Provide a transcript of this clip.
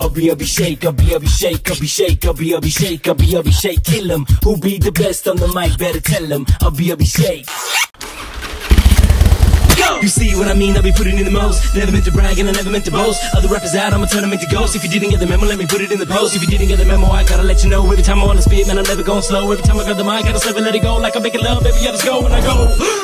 Abhi Abhishek, Abhi Abhishek, Abhishek, Abhi Abhishek, Abhi Abhishek, kill him. Who be the best on the mic? Better tell him. Abhi Abhishek. You see what I mean? I'll be putting in the most. Never meant to brag and I never meant to boast. Other rappers out, I'ma turn them into ghosts. If you didn't get the memo, let me put it in the post. If you didn't get the memo, I gotta let you know. Every time I wanna speed, man, I'm never going slow. Every time I grab the mic, I gotta let it go. Like I'm making love, baby, I just go when I go.